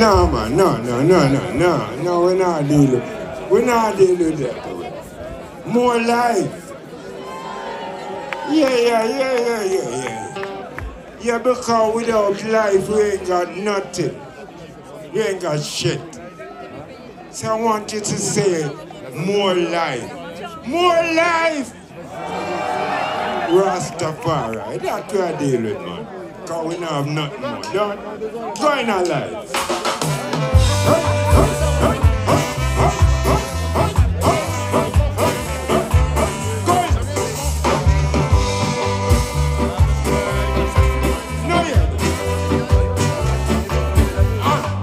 No, man, no, no, no, no, no, no, we're not dealing. We're not dealing with that. More life. Yeah, yeah, yeah, yeah, yeah, yeah. Yeah, because without life, we ain't got nothing. We ain't got shit. So I want you to say, more life. More life! Rastafari. That's what I deal with, man. Because we don't have nothing more. Don't go in our life. No, yeah. Ah.